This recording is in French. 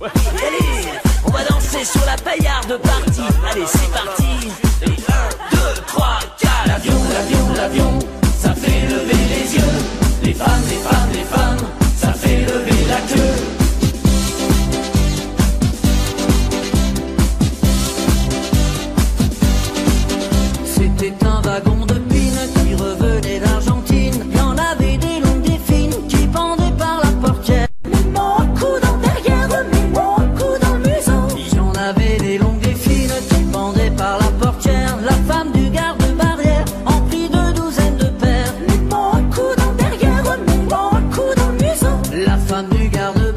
On va danser sur la paillarde partie. Allez, c'est parti. 1, 2, 3, 4. L'avion, l'avion, l'avion, ça fait lever les yeux. Les femmes, les femmes, les femmes, ça fait lever la queue. C'était un wagon femme du garde